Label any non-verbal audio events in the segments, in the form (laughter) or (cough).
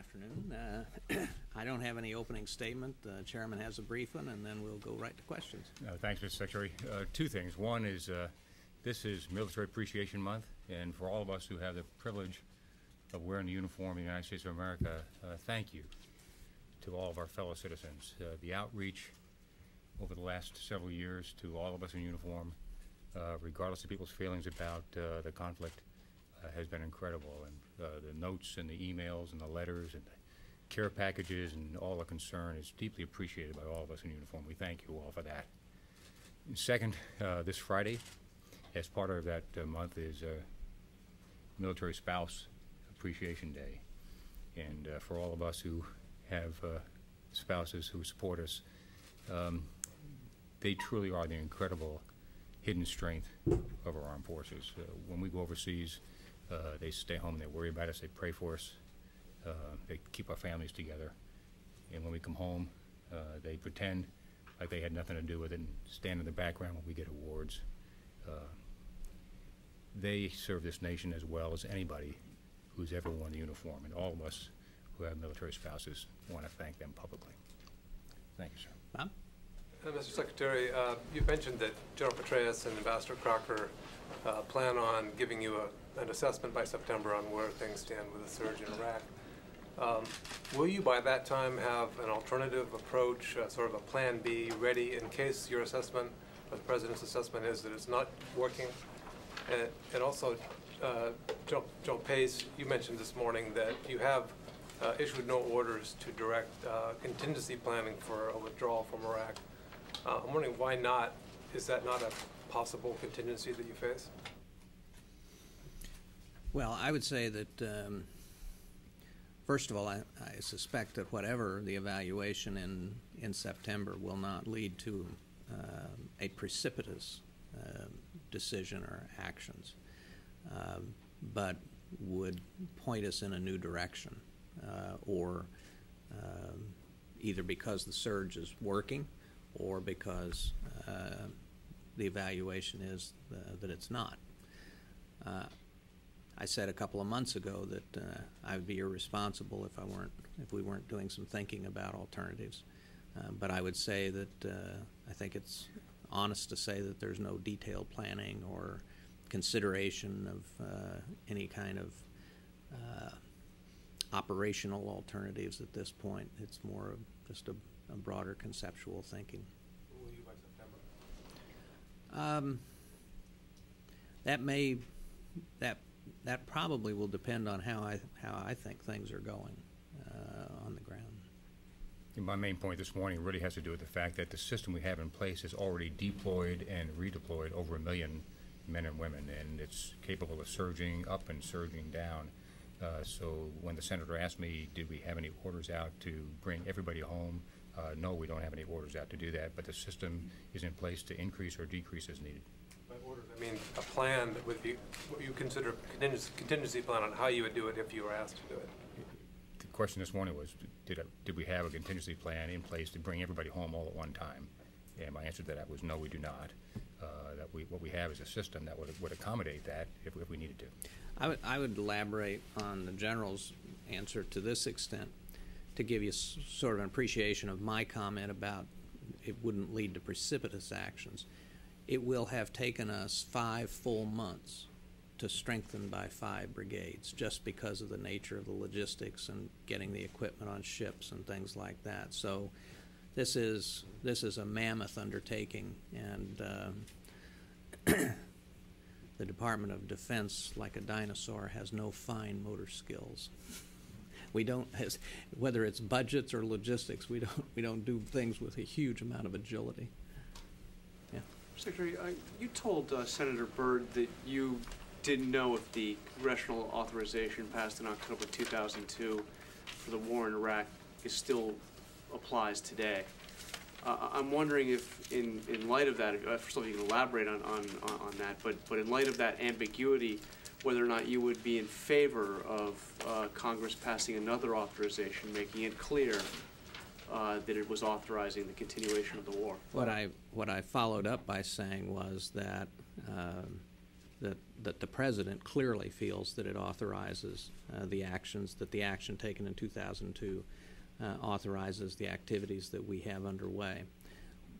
Afternoon. Uh, (clears throat) I don't have any opening statement. The chairman has a brief one, and then we'll go right to questions. Uh, Thanks, Mr. Secretary. Uh, Two things. One is, uh, this is Military Appreciation Month, and for all of us who have the privilege of wearing the uniform of the United States of America, uh, thank you to all of our fellow citizens. Uh, The outreach over the last several years to all of us in uniform, regardless of people's feelings about the conflict, has been incredible. And uh, the notes and the emails and the letters and the care packages and all the concern is deeply appreciated by all of us in uniform. We thank you all for that. And Second, uh, this Friday, as part of that uh, month, is uh, Military Spouse Appreciation Day. And uh, for all of us who have uh, spouses who support us, um, they truly are the incredible hidden strength of our armed forces. When we go overseas, uh, they stay home, they worry about us, they pray for us, uh, they keep our families together. And when we come home, uh, they pretend like they had nothing to do with it and stand in the background when we get awards. Uh, they serve this nation as well as anybody who's ever worn the uniform, and all of us who have military spouses want to thank them publicly. Thank you, sir. Bob? Uh, Mr. Secretary, uh, you mentioned that General Petraeus and Ambassador Crocker uh, plan on giving you a- an assessment by September on where things stand with the surge in Iraq. Um, Will you by that time have an alternative approach, uh, sort of a Plan B, ready in case your assessment, the President's assessment is that it's not working? And- And also, uh, Joe Joe Pace, you mentioned this morning that you have uh, issued no orders to direct uh, contingency planning for a withdrawal from Iraq. Uh, I'm wondering why not? Is that not a possible contingency that you face? Well, I would say that, um, first of all, I, I suspect that whatever the evaluation in, in September will not lead to um, a precipitous um, decision or actions, um, but would point us in a new direction, uh, or either because the surge is working or because uh, the evaluation is uh, that it's not. I said a couple of months ago that uh, I would be irresponsible if I weren't if we weren't doing some thinking about alternatives. Uh, but I would say that uh, I think it's honest to say that there's no detailed planning or consideration of uh, any kind of uh, operational alternatives at this point. It's more of just a, a broader conceptual thinking. Will you by September? Um, that may, that, that probably will depend on how I, how I think things are going, uh, on the ground. And my main point this morning really has to do with the fact that the system we have in place is already deployed and redeployed over a million men and women, and it's capable of surging up and surging down. Uh, so when the senator asked me, did we have any orders out to bring everybody home? Uh, no, we don't have any orders out to do that, but the system is in place to increase or decrease as needed. By orders, I mean a plan that would be, what you consider contingency, contingency plan on how you would do it if you were asked to do it. The question this morning was, did, I- did we have a contingency plan in place to bring everybody home all at one time? And my answer to that was, no, we do not. Uh, That we, what we have is a system that would, would accommodate that if, if we needed to. I would, I would elaborate on the general's answer to this extent to give you s- sort of an appreciation of my comment about it wouldn't lead to precipitous actions. It will have taken us five full months to strengthen by five brigades, just because of the nature of the logistics and getting the equipment on ships and things like that. So this is, this is a mammoth undertaking, and uh, (clears throat) the Department of Defense, like a dinosaur, has no fine motor skills. We don't, has, (laughs) whether it's budgets or logistics, we don't, we don't do things with a huge amount of agility. Secretary, uh, you told uh, Senator Byrd that you didn't know if the congressional authorization passed in October 2002 for the war in Iraq is still applies today. Uh, I'm wondering if, in, in light of that, uh, of all, you can elaborate on, on, on that, but, but in light of that ambiguity, whether or not you would be in favor of uh, Congress passing another authorization, making it clear uh, that it was authorizing the continuation of the war. What I, what I followed up by saying was that, um, that, that the president clearly feels that it authorizes uh, the actions, that the action taken in 2002 uh, authorizes the activities that we have underway.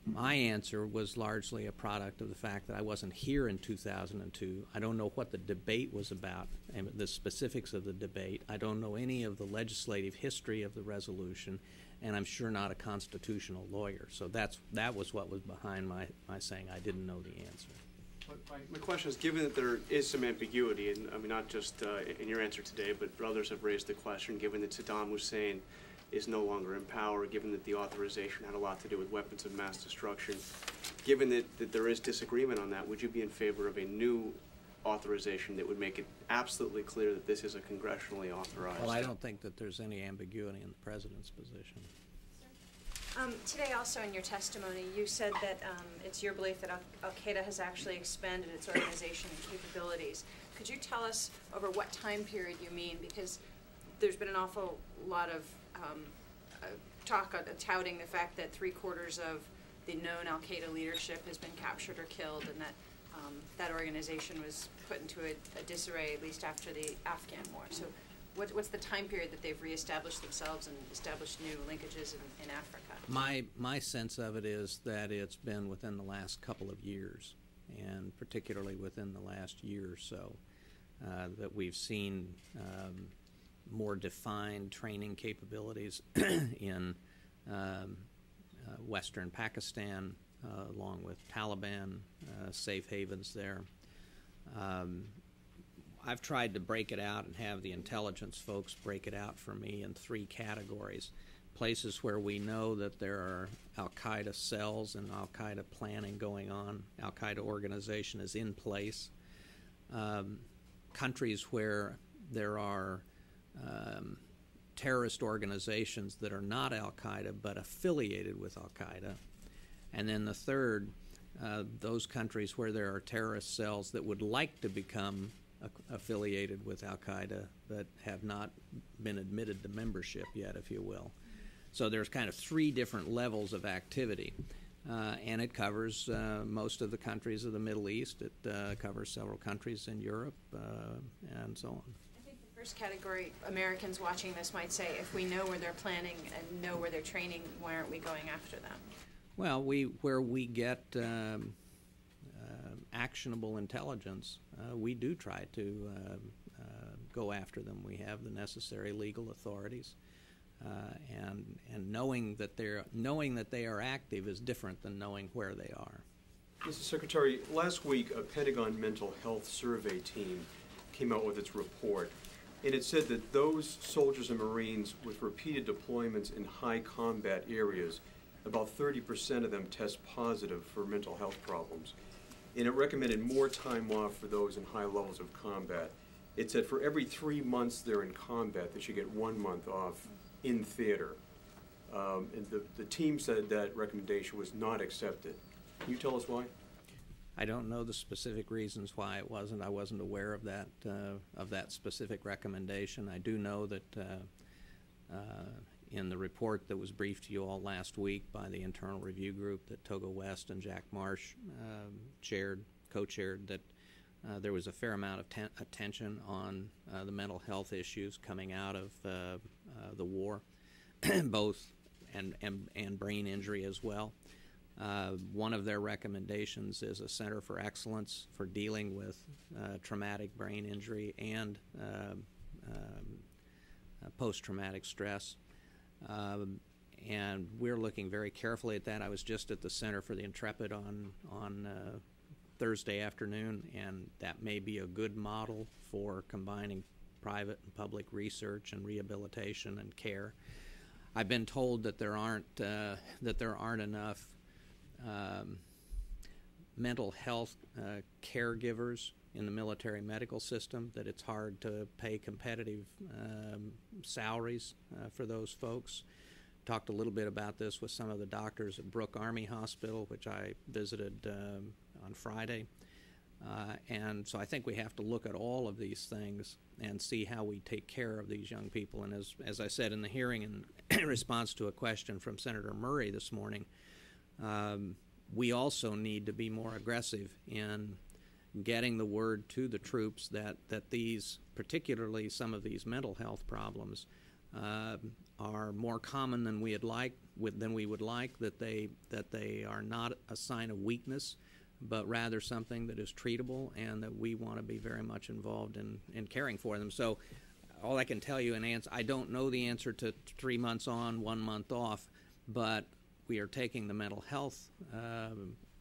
My answer was largely a product of the fact that I wasn't here in 2002. I don't know what the debate was about and the specifics of the debate. I don't know any of the legislative history of the resolution, and I'm sure not a constitutional lawyer. So that's that was what was behind my, my saying I didn't know the answer. My my question is, given that there is some ambiguity, and I mean, not just uh, in your answer today, but others have raised the question, given that Saddam Hussein is no longer in power, given that the authorization had a lot to do with weapons of mass destruction, given that, that there is disagreement on that, would you be in favor of a new authorization that would make it absolutely clear that this is a congressionally authorized? Well, I don't think that there's any ambiguity in the president's position. Um, today also in your testimony, you said that um, it's your belief that Al- Al-Qaeda has actually expanded its organization and capabilities. Could you tell us over what time period you mean? Because there's been an awful lot of um, uh, talk uh, touting the fact that three quarters of the known Al-Qaeda leadership has been captured or killed and that um, that organization was put into a, a disarray at least after the Afghan war. So what, what's the time period that they've reestablished themselves and established new linkages in, in Africa? My, my sense of it is that it's been within the last couple of years, and particularly within the last year or so, uh, that we've seen um, more defined training capabilities (clears throat) in um, uh, Western Pakistan, uh, along with Taliban uh, safe havens there. Um, I've tried to break it out and have the intelligence folks break it out for me in three categories. Places where we know that there are Al Qaeda cells and Al Qaeda planning going on, Al Qaeda organization is in place. Um, countries where there are um, terrorist organizations that are not Al Qaeda but affiliated with Al Qaeda. And then the third, uh, those countries where there are terrorist cells that would like to become affiliated with Al Qaeda but have not been admitted to membership yet, if you will. So there's kind of three different levels of activity. Uh, and it covers uh, most of the countries of the Middle East. It uh, covers several countries in Europe uh, and so on. I think the first category, Americans watching this might say, if we know where they're planning and know where they're training, why aren't we going after them? Well, we where we get um, uh, actionable intelligence, uh, we do try to uh, uh, go after them. We have the necessary legal authorities, uh, and and knowing that they're knowing that they are active is different than knowing where they are. Mr. Secretary, last week, a Pentagon mental health survey team came out with its report, and it said that those soldiers and Marines with repeated deployments in high combat areas, about 30% of them test positive for mental health problems. And it recommended more time off for those in high levels of combat. It said for every three months they're in combat, they should get one month off in theater. Um, and the, the team said that recommendation was not accepted. Can you tell us why? I don't know the specific reasons why it wasn't. I wasn't aware of that uh, of that specific recommendation. I do know that uh, uh, in the report that was briefed to you all last week by the internal review group that Togo West and Jack Marsh um, chaired, co-chaired, that uh, there was a fair amount of ten- attention on uh, the mental health issues coming out of the war, (clears throat) both and, and and brain injury as well. Uh, one of their recommendations is a Center for Excellence for dealing with uh, traumatic brain injury and um, um, uh, post-traumatic stress. Um, and we're looking very carefully at that. I was just at the Center for the Intrepid on on uh, Thursday afternoon, and that may be a good model for combining private and public research and rehabilitation and care. I've been told that there aren't uh, that there aren't enough um, mental health uh, caregivers in the military medical system. That it's hard to pay competitive um, salaries uh, for those folks. Talked a little bit about this with some of the doctors at Brooke Army Hospital, which I visited um, on Friday. Uh, and so I think we have to look at all of these things and see how we take care of these young people. And as, as I said in the hearing in (coughs) response to a question from Senator Murray this morning, um, we also need to be more aggressive in getting the word to the troops that, that these, particularly some of these mental health problems, uh, are more common than we would like, than we would like. That they that they are not a sign of weakness, but rather something that is treatable and that we want to be very much involved in, in caring for them. So, all I can tell you in answer, I don't know the answer to three months on, one month off, but we are taking the mental health uh,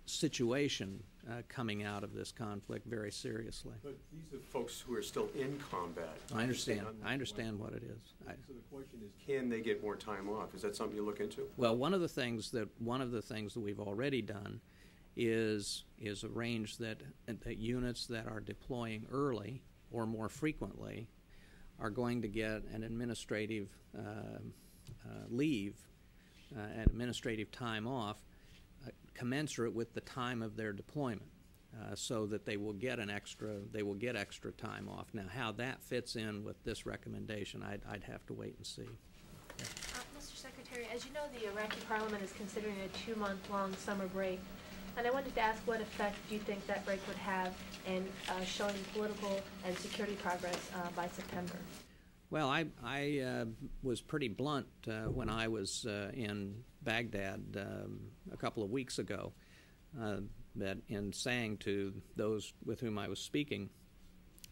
situation uh, coming out of this conflict very seriously. But these are folks who are still in combat. I understand. I understand what it is. I, So the question is, can they get more time off? Is that something you look into? well, one of the things that one of the things that we've already done is is arrange that that units that are deploying early or more frequently are going to get an administrative uh, uh, leave, uh, an administrative time off, uh, commensurate with the time of their deployment, uh, so that they will get an extra they will get extra time off. Now, how that fits in with this recommendation, I'd, I'd have to wait and see. Uh, Mr. Secretary, as you know, the Iraqi parliament is considering a two-month-long summer break. And I wanted to ask what effect do you think that break would have in uh, showing political and security progress uh, by September? Well, I, I uh, was pretty blunt uh, when I was uh, in Baghdad um, a couple of weeks ago, uh, that in saying to those with whom I was speaking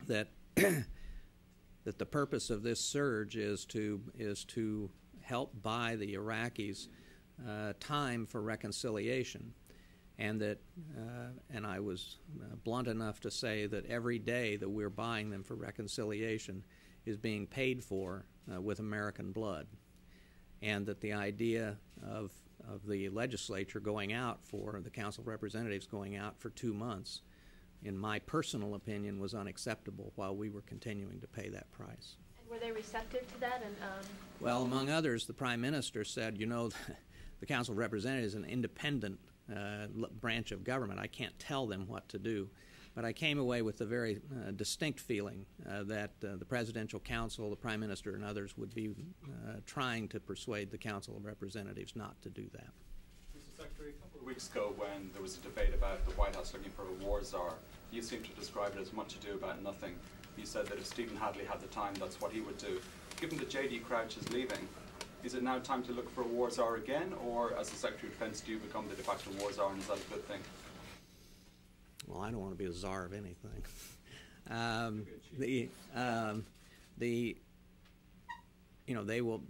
that (clears throat) that the purpose of this surge is to is to help buy the Iraqis uh, time for reconciliation, and that uh, and I was uh, blunt enough to say that every day that we're buying them for reconciliation is being paid for uh, with American blood, and that the idea of of the legislature going out for the Council of Representatives going out for two months, in my personal opinion, was unacceptable while we were continuing to pay that price. And were they receptive to that? And um, Well, among others, the Prime Minister said, you know, (laughs) the Council of Representatives is an independent uh, branch of government. I can't tell them what to do. But I came away with a very uh, distinct feeling uh, that uh, the Presidential Council, the Prime Minister, and others would be uh, trying to persuade the Council of Representatives not to do that. Mr. Secretary, a couple of weeks ago when there was a debate about the White House looking for a war czar, you seemed to describe it as much ado about nothing. You said that if Stephen Hadley had the time, that's what he would do. Given that J.D. Crouch is leaving, is it now time to look for a war czar again, or as the Secretary of Defense, do you become the de facto war czar, and is that a good thing? Well, I don't want to be a czar of anything. (laughs) um, the um, the you know they will.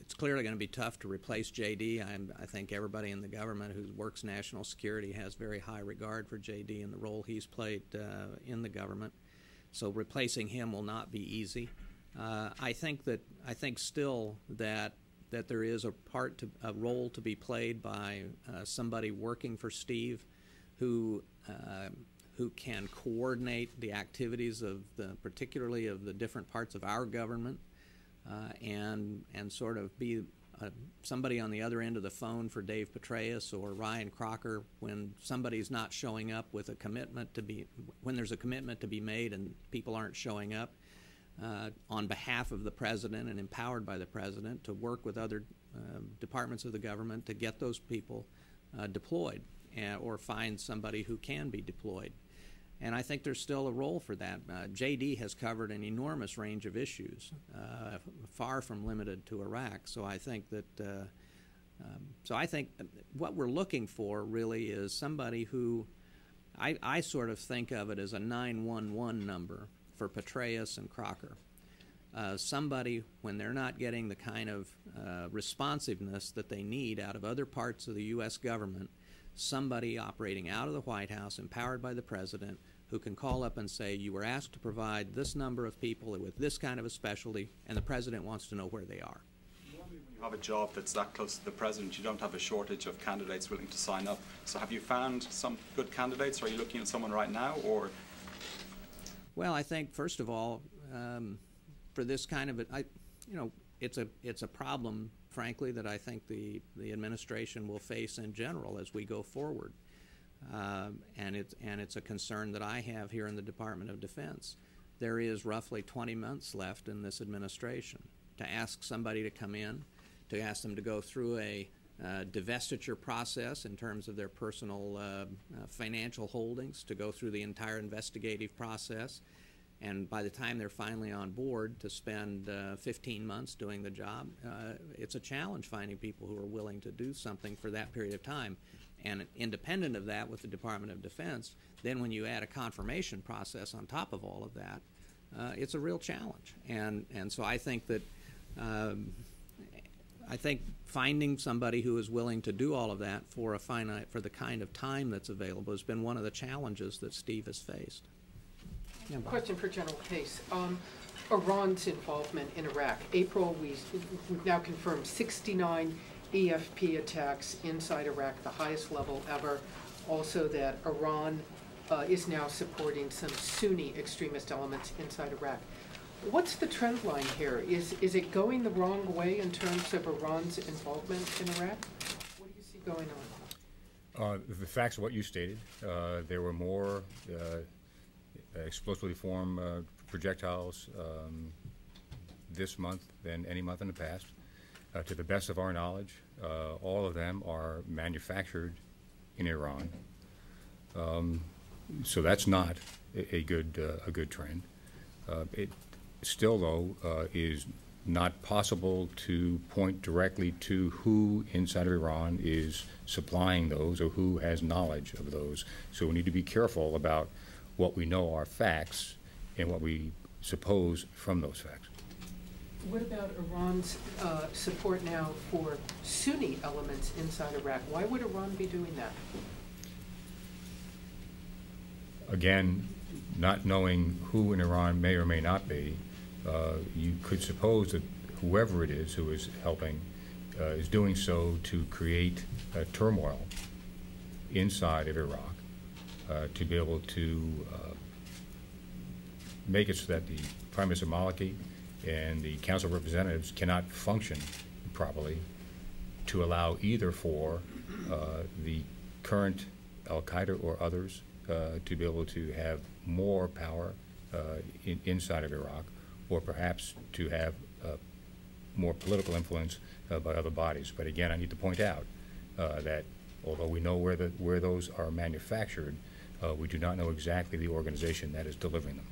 It's clearly going to be tough to replace JD. I'm, I think everybody in the government who works national security has very high regard for JD and the role he's played uh, in the government. So replacing him will not be easy. Uh, I think that I think still that that there is a part to a role to be played by uh, somebody working for Steve, who uh, who can coordinate the activities of the particularly of the different parts of our government, uh, and and sort of be uh, somebody on the other end of the phone for Dave Petraeus or Ryan Crocker when somebody's not showing up with a commitment to be when there's a commitment to be made and people aren't showing up uh, on behalf of the president and empowered by the president to work with other um, departments of the government to get those people uh, deployed or find somebody who can be deployed. And I think there's still a role for that. Uh, JD has covered an enormous range of issues, uh, far from limited to Iraq. So I think that uh, Um, so I think what we're looking for really is somebody who I, I sort of think of it as a 911 number for Petraeus and Crocker. Uh, somebody, when they're not getting the kind of uh, responsiveness that they need out of other parts of the U.S. government, somebody operating out of the White House, empowered by the President, who can call up and say, You were asked to provide this number of people with this kind of a specialty, and the President wants to know where they are. When You have a job that's that close to the president, you don't have a shortage of candidates willing to sign up. So have you found some good candidates? Are you looking at someone right now, or? Well, I think first of all, um, for this kind of a, I, you know, it's a it's a problem, frankly, that I think the the administration will face in general as we go forward, um, and it's and it's a concern that I have here in the Department of Defense. There is roughly 20 months left in this administration to ask somebody to come in, to ask them to go through a uh, divestiture process in terms of their personal uh, uh, financial holdings, to go through the entire investigative process, and by the time they're finally on board to spend uh, 15 months doing the job, uh, it's a challenge finding people who are willing to do something for that period of time. And independent of that, with the Department of Defense, then when you add a confirmation process on top of all of that, uh, it's a real challenge. And and so I think that. Um, I think finding somebody who is willing to do all of that for a finite for the kind of time that's available has been one of the challenges that Steve has faced. Yeah, Question for General Pace. Um, Iran's involvement in Iraq. April, we, we've now confirmed 69 EFP attacks inside Iraq, the highest level ever. Also that Iran uh, is now supporting some Sunni extremist elements inside Iraq. What's the trend line here? Is, is it going the wrong way in terms of Iran's involvement in Iraq? What do you see going on? Uh, the facts are what you stated. Uh, there were more uh, explosively formed uh, projectiles um, this month than any month in the past. Uh, to the best of our knowledge, uh, all of them are manufactured in Iran. Um, so that's not a, a good uh, a good trend. Uh, it still, though, uh, is not possible to point directly to who inside of Iran is supplying those or who has knowledge of those. So we need to be careful about what we know are facts and what we suppose from those facts. What about Iran's uh, support now for Sunni elements inside Iraq? Why would Iran be doing that? Again, not knowing who in Iran may or may not be, uh, you could suppose that whoever it is who is helping uh, is doing so to create a turmoil inside of Iraq to be able to uh, make it so that the Prime Minister Maliki and the Council of Representatives cannot function properly to allow either for uh, the current Al Qaeda or others uh, to be able to have more power uh, in, inside of Iraq, or perhaps to have uh, more political influence by other bodies. But again, I need to point out that although we know where the where those are manufactured, uh, we do not know exactly the organization that is delivering them.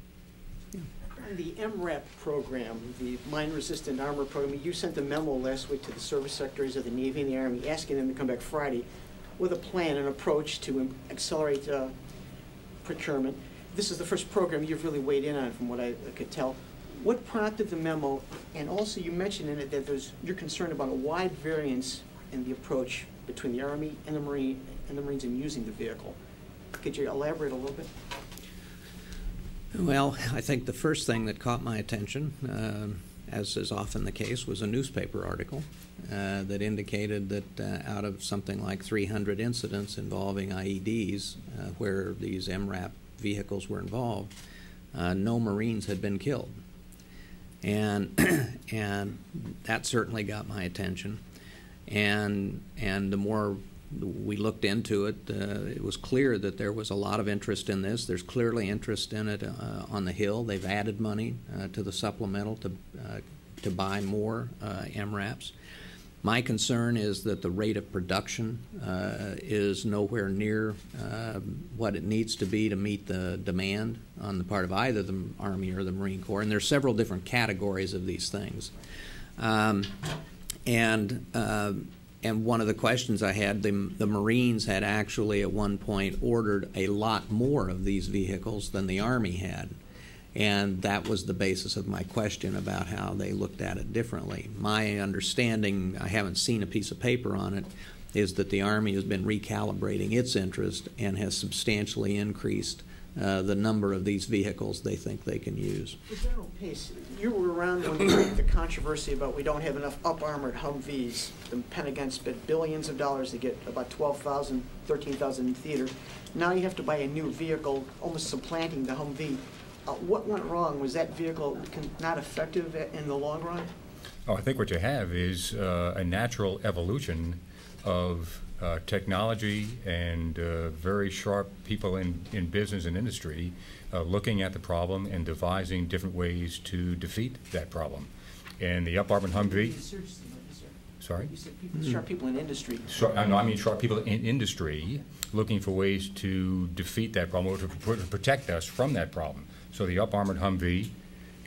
The MRAP program, the Mine Resistant Armor Program, you sent a memo last week to the service secretaries of the Navy and the Army asking them to come back Friday with a plan, an approach to accelerate uh, procurement. This is the first program you've really weighed in on, from what I could tell. What prompted the memo? And also, you mentioned in it that there's you're concerned about a wide variance in the approach between the Army and the Marine and the Marines in using the vehicle. Could you elaborate a little bit? Well, I think the first thing that caught my attention, uh, as is often the case, was a newspaper article uh, that indicated that uh, out of something like 300 incidents involving IEDs uh, where these MRAP vehicles were involved, uh, no Marines had been killed. And, (clears throat) and that certainly got my attention. And, and the more we looked into it. Uh, it was clear that there was a lot of interest in this. There's clearly interest in it uh, on the Hill. They've added money uh, to the supplemental to uh, to buy more uh, MRAPs. My concern is that the rate of production uh, is nowhere near what it needs to be to meet the demand on the part of either the Army or the Marine Corps. And there are several different categories of these things. Um, and and one of the questions I had, the, the Marines had actually at one point ordered a lot more of these vehicles than the Army had. And that was the basis of my question about how they looked at it differently. My understanding, I haven't seen a piece of paper on it, is that the Army has been recalibrating its interest and has substantially increased uh, the number of these vehicles they think they can use. General Pace, you were around when the controversy about we don't have enough up-armored Humvees. The Pentagon spent billions of dollars to get about 12,000, 13,000 in theater. Now you have to buy a new vehicle, almost supplanting the Humvee. Uh, What went wrong? Was that vehicle not effective in the long run? Oh, I think what you have is uh, a natural evolution of uh, technology and uh, very sharp people in, in business and industry uh, looking at the problem and devising different ways to defeat that problem. And the up-armored Humvee, sorry? You said people, sharp people in industry. Sharp, I no, I mean sharp people in industry looking for ways to defeat that problem or to to protect us from that problem. So the up-armored Humvee,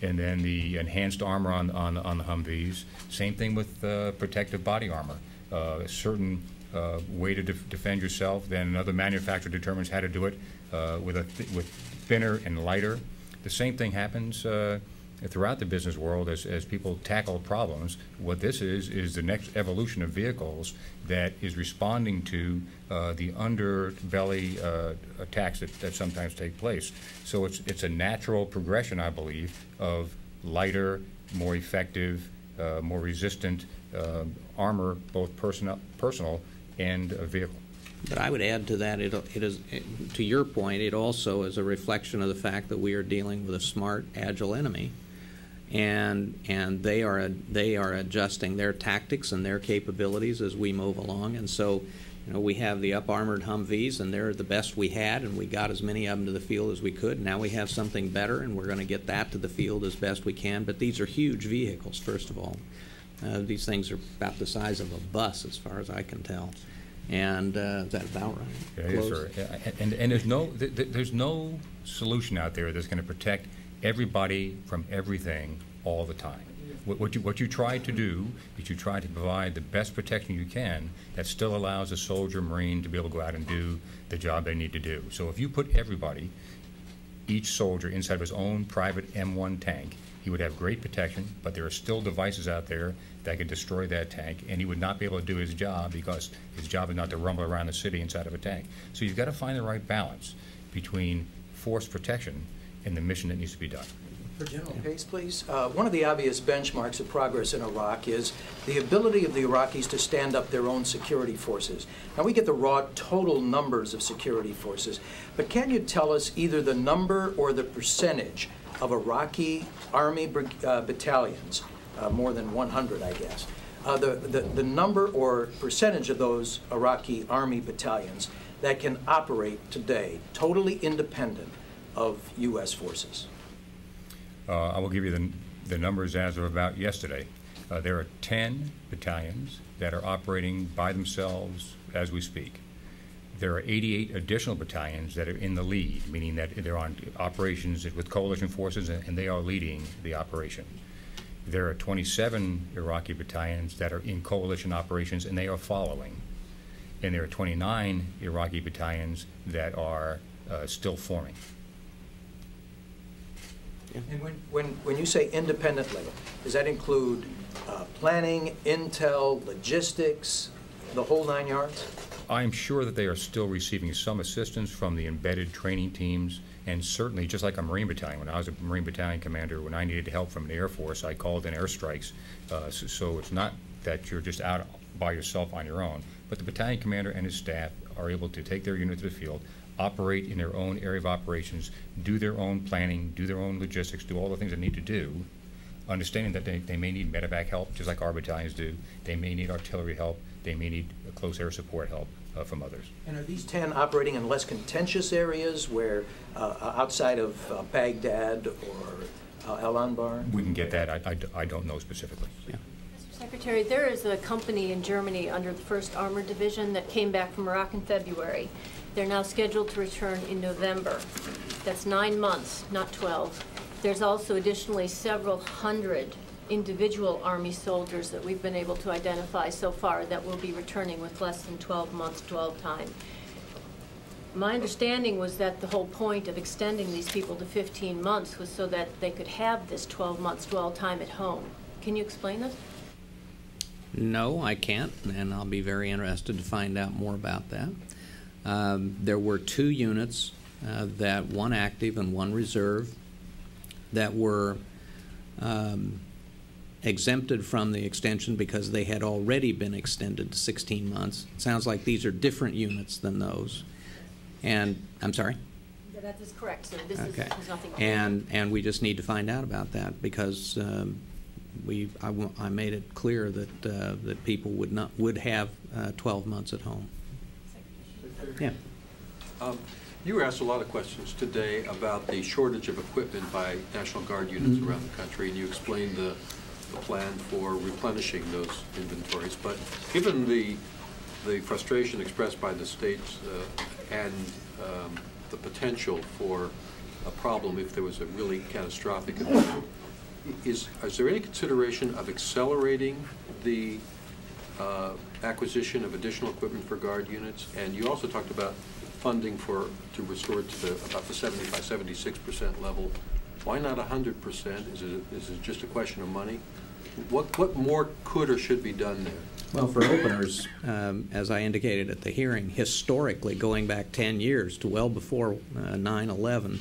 and then the enhanced armor on, on, on the Humvees. Same thing with uh, protective body armor. Uh, certain uh, way to def- defend yourself, then another manufacturer determines how to do it uh, with a th- with thinner and lighter. The same thing happens uh, throughout the business world as, as people tackle problems. What this is, is the next evolution of vehicles that is responding to uh, the underbelly uh, attacks that, that sometimes take place. So it's, it's a natural progression, I believe, of lighter, more effective, uh, more resistant uh, armor, both personal, personal and uh, vehicle. But I would add to that, it, it is, it- to your point, it also is a reflection of the fact that we are dealing with a smart, agile enemy. And, and they are, they are adjusting their tactics and their capabilities as we move along. And so, you know, we have the up-armored Humvees, and they're the best we had, and we got as many of them to the field as we could. Now we have something better, and we're going to get that to the field as best we can. But these are huge vehicles, first of all. Uh, these things are about the size of a bus, as far as I can tell. And uh, is that about right? Yeah, yes, sir. And, and there's no, th- th- there's no solution out there that's going to protect everybody from everything all the time. What, what you, what you try to do is you try to provide the best protection you can that still allows a soldier, Marine to be able to go out and do the job they need to do. So if you put everybody, each soldier inside of his own private M1 tank, he would have great protection, but there are still devices out there that could destroy that tank, and he would not be able to do his job because his job is not to rumble around the city inside of a tank. So you've got to find the right balance between force protection and the mission that needs to be done. For General Pace, please. Uh, One of the obvious benchmarks of progress in Iraq is the ability of the Iraqis to stand up their own security forces. Now, we get the raw total numbers of security forces, but can you tell us either the number or the percentage of Iraqi Army uh, battalions, uh, more than 100, I guess, uh, the, the, the number or percentage of those Iraqi Army battalions that can operate today, totally independent of U.S. forces? Uh, I will give you the, the numbers as of about yesterday. Uh, there are 10 battalions that are operating by themselves as we speak. There are 88 additional battalions that are in the lead, meaning that they're on operations with coalition forces and and they are leading the operation. There are 27 Iraqi battalions that are in coalition operations and they are following. And there are 29 Iraqi battalions that are uh, still forming. And when, when, when you say independently, does that include uh, planning, intel, logistics, the whole nine yards? I'm sure that they are still receiving some assistance from the embedded training teams, and certainly, just like a Marine battalion, when I was a Marine battalion commander, when I needed help from the Air Force, I called in airstrikes. Uh, so, so it's not that you're just out by yourself on your own, but the battalion commander and his staff are able to take their unit to the field, operate in their own area of operations, do their own planning, do their own logistics, do all the things they need to do, understanding that they, they may need medevac help, just like our battalions do. They may need artillery help. They may need close air support help uh, from others. And are these 10 operating in less contentious areas where, uh, outside of uh, Baghdad or uh, Al Anbar? We can get that. I don't know specifically. Mr. Secretary, there is a company in Germany under the 1st Armored Division that came back from Iraq in February. They're now scheduled to return in November. That's nine months, not 12. There's also additionally several hundred individual Army soldiers that we've been able to identify so far that will be returning with less than 12 months dwell time. My understanding was that the whole point of extending these people to 15 months was so that they could have this 12 months dwell time at home. Can you explain this? No, I can't, and I'll be very interested to find out more about that. Um, there were two units, uh, that one active and one reserve, that were um, exempted from the extension because they had already been extended to 16 months. It sounds like these are different units than those. And, I'm sorry? That is correct, sir. This is, Okay. has nothing And, and we just need to find out about that because um, we, I I made it clear that, uh, that people would not, would have uh, 12 months at home. Yeah. Um, You were asked a lot of questions today about the shortage of equipment by National Guard units Mhm. around the country, and you explained the, the plan for replenishing those inventories. But given the, the frustration expressed by the states uh, and um, the potential for a problem if there was a really catastrophic event, is, is there any consideration of accelerating the uh, acquisition of additional equipment for guard units? And you also talked about funding for, to restore to the, about the 75, 76 percent level. Why not 100 percent? Is it, is it just a question of money? What, what more could or should be done there? Well, for openers, um, as I indicated at the hearing, historically, going back 10 years to well before uh, 9/11,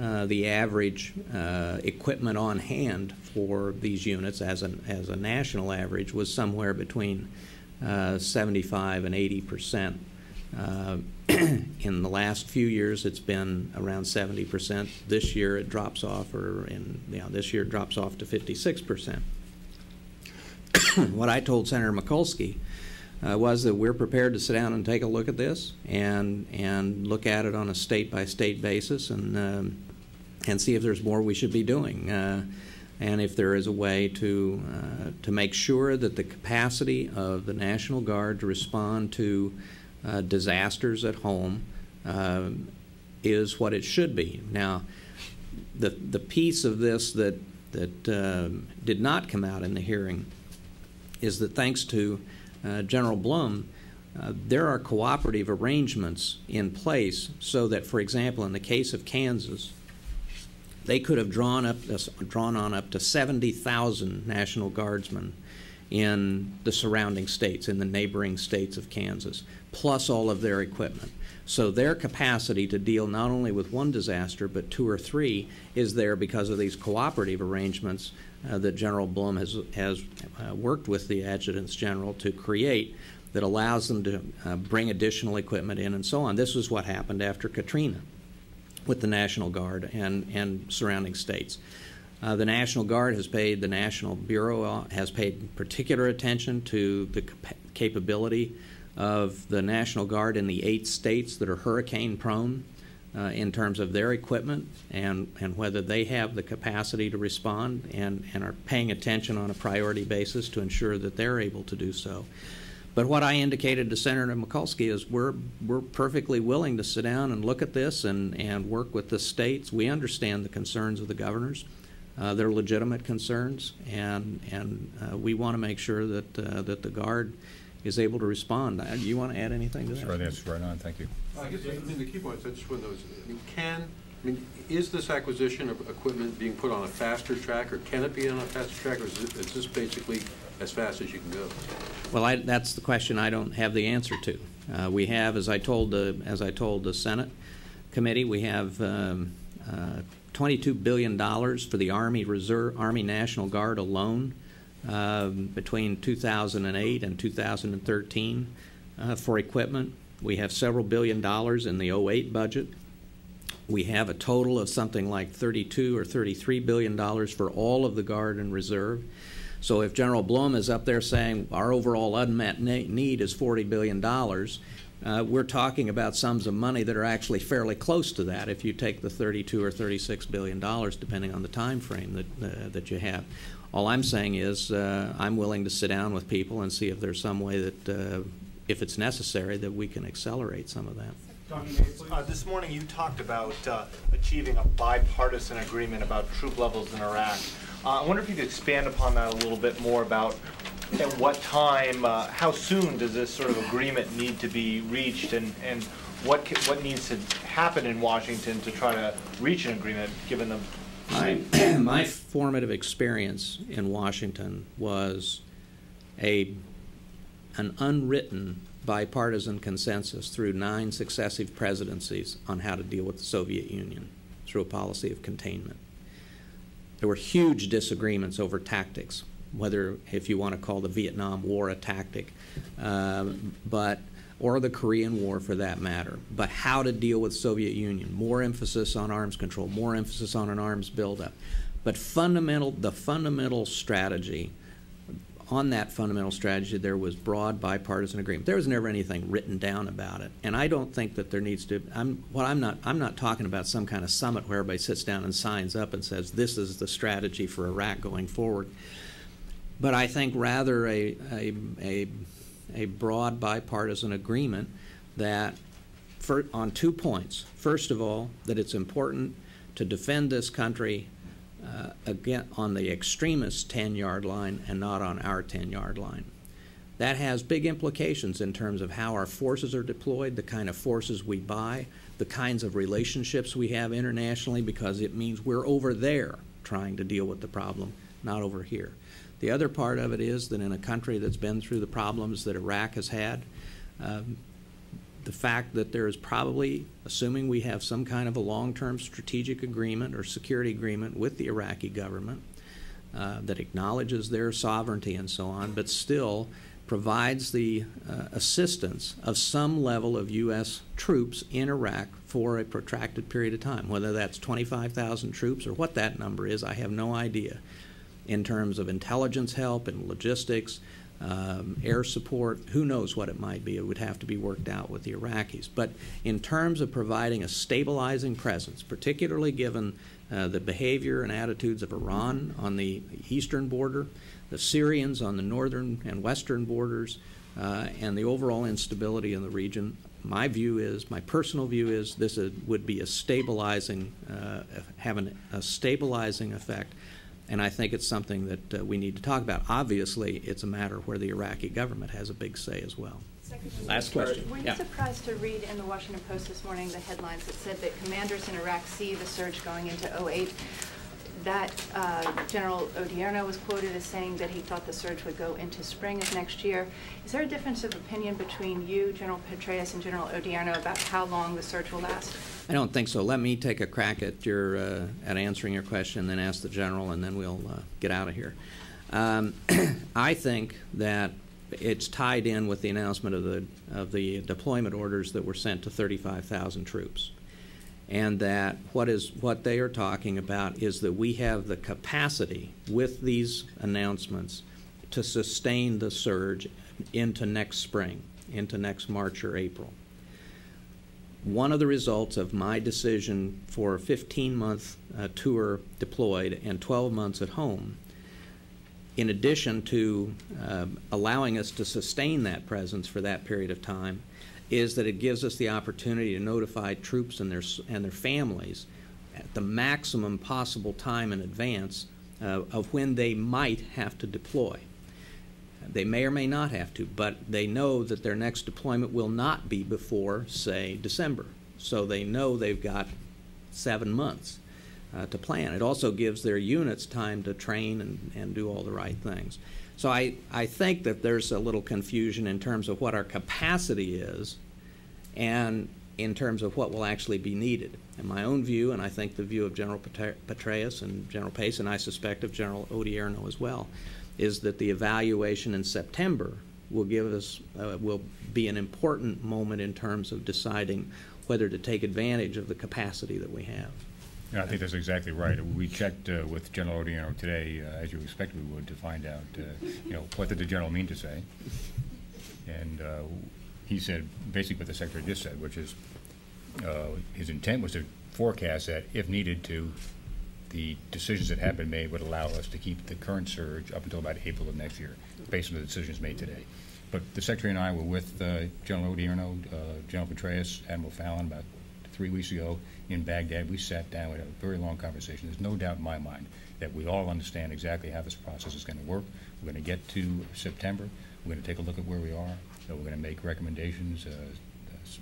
uh, the average uh, equipment on hand for these units as an, as a national average was somewhere between uh, 75 and 80 percent. Uh, (clears throat) in the last few years, it's been around 70 percent. This year, it drops off, or in, you know, this year it drops off to 56 percent. (clears throat) what I told Senator Mikulski uh, was that we're prepared to sit down and take a look at this and and look at it on a state by state basis and um, and see if there's more we should be doing. Uh, and if there is a way to uh, to make sure that the capacity of the National Guard to respond to uh, disasters at home um, is what it should be. Now, the the piece of this that that um, did not come out in the hearing is that thanks to uh, General Blum, uh, there are cooperative arrangements in place so that, for example, in the case of Kansas, they could have drawn up drawn on up to 70,000 National Guardsmen in the surrounding states, in the neighboring states of Kansas, plus all of their equipment. So their capacity to deal not only with one disaster but two or three is there because of these cooperative arrangements uh, that General Blum has has uh, worked with the adjutants general to create that allows them to uh, bring additional equipment in and so on. This is what happened after Katrina with the National Guard and and surrounding states. Uh, the National Guard has paid, the National Bureau uh, has paid particular attention to the cap capability of the National Guard in the eight states that are hurricane prone uh, in terms of their equipment and, and whether they have the capacity to respond and, and are paying attention on a priority basis to ensure that they're able to do so. But what I indicated to Senator Mikulski is we're, we're perfectly willing to sit down and look at this and, and work with the states. We understand the concerns of the governors. Uh, they're legitimate concerns, and, and uh, we want to make sure that, uh, that the Guard is able to respond. Uh, you want to add anything to that? Sure, that's right on, thank you. I guess, I mean, the key point, I just want those, I mean, can, I mean, is this acquisition of equipment being put on a faster track, or can it be on a faster track, or is it, is this basically as fast as you can go? Well, I, that's the question I don't have the answer to. Uh, we have, as I told the, as I told the Senate committee, we have um, uh, $22 billion for the Army Reserve, Army National Guard alone um, between 2008 and 2013 uh, for equipment. We have several billion dollars in the 08 budget. We have a total of something like 32 or 33 billion dollars for all of the Guard and Reserve. So if General Blum is up there saying our overall unmet need is $40 billion, uh, we're talking about sums of money that are actually fairly close to that if you take the 32 or 36 billion dollars, depending on the time frame that uh, that you have. All I'm saying is uh, I'm willing to sit down with people and see if there's some way that, uh, if it's necessary, that we can accelerate some of that. Dr. Uh, this morning you talked about uh, achieving a bipartisan agreement about troop levels in Iraq. Uh, I wonder if you could expand upon that a little bit more about at what time, uh, how soon does this sort of agreement need to be reached, and, and what, ca- what needs to happen in Washington to try to reach an agreement, given the My, (clears throat) my formative experience in Washington was a, an unwritten bipartisan consensus through nine successive presidencies on how to deal with the Soviet Union through a policy of containment. There were huge disagreements over tactics, whether, if you want to call the Vietnam War a tactic, um, but or the Korean War for that matter, but how to deal with Soviet Union. More emphasis on arms control, more emphasis on an arms buildup. But fundamental, the fundamental strategy, on that fundamental strategy, there was broad bipartisan agreement. There was never anything written down about it, and I don't think that there needs to. I'm what I'm not. I'm not talking about some kind of summit where everybody sits down and signs up and says this is the strategy for Iraq going forward. But I think rather a a, a a broad bipartisan agreement that, for, on two points. First of all, that it's important to defend this country uh, again on the extremist 10 yard line and not on our 10 yard line. That has big implications in terms of how our forces are deployed, the kind of forces we buy, the kinds of relationships we have internationally, because it means we're over there trying to deal with the problem, not over here. The other part of it is that in a country that's been through the problems that Iraq has had, um, the fact that there is probably, assuming we have some kind of a long term strategic agreement or security agreement with the Iraqi government uh, that acknowledges their sovereignty and so on, but still provides the uh, assistance of some level of U.S. troops in Iraq for a protracted period of time. Whether that's 25,000 troops or what that number is, I have no idea in terms of intelligence help and logistics, um, air support, who knows what it might be. It would have to be worked out with the Iraqis. But in terms of providing a stabilizing presence, particularly given uh, the behavior and attitudes of Iran on the eastern border, the Syrians on the northern and western borders, uh, and the overall instability in the region, my view is, my personal view is, this would be a stabilizing, uh, having a stabilizing effect and I think it's something that uh, we need to talk about. Obviously, it's a matter where the Iraqi government has a big say as well. Secretary, Last question. Were you yeah. surprised to read in the Washington Post this morning the headlines that said that commanders in Iraq see the surge going into 08? That uh, General Odierno was quoted as saying that he thought the surge would go into spring of next year. Is there a difference of opinion between you, General Petraeus, and General Odierno about how long the surge will last? I don't think so. Let me take a crack at your uh, at answering your question, then ask the general, and then we'll uh, get out of here. Um, (clears throat) I think that it's tied in with the announcement of the of the deployment orders that were sent to 35,000 troops, and that what is what they are talking about is that we have the capacity with these announcements to sustain the surge into next spring, into next March or April one of the results of my decision for a 15 month uh, tour deployed and 12 months at home, in addition to uh, allowing us to sustain that presence for that period of time, is that it gives us the opportunity to notify troops and their, and their families at the maximum possible time in advance uh, of when they might have to deploy. They may or may not have to, but they know that their next deployment will not be before, say, December. So they know they've got seven months uh, to plan. It also gives their units time to train and, and do all the right things. So I, I think that there's a little confusion in terms of what our capacity is and in terms of what will actually be needed. In my own view, and I think the view of General Petraeus and General Pace, and I suspect of General Odierno as well, is that the evaluation in September will give us uh, will be an important moment in terms of deciding whether to take advantage of the capacity that we have. Yeah, I think that's exactly right. We checked uh, with General Odierno today, uh, as you expect we would, to find out, uh, you know, what did the general mean to say. And uh, he said basically what the secretary just said, which is uh, his intent was to forecast that, if needed, to the decisions that have been made would allow us to keep the current surge up until about April of next year, based on the decisions made today. But the Secretary and I were with uh, General Odierno, uh, General Petraeus, Admiral Fallon about three weeks ago in Baghdad. We sat down, we had a very long conversation. There's no doubt in my mind that we all understand exactly how this process is going to work. We're going to get to September. We're going to take a look at where we are. Uh, we're going to make recommendations. Uh,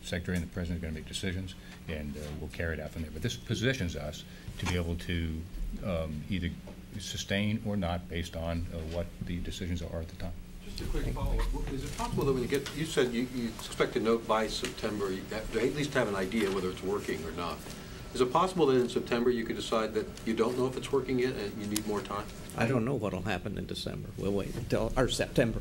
Secretary and the President are going to make decisions, and uh, we'll carry it out from there. But this positions us to be able to um, either sustain or not based on uh, what the decisions are at the time. Just a quick follow-up. Is it possible that when you get, you said you, you expect to know by September, you have at least have an idea whether it's working or not. Is it possible that in September you could decide that you don't know if it's working yet and you need more time? I don't know what'll happen in December. We'll wait until, or September.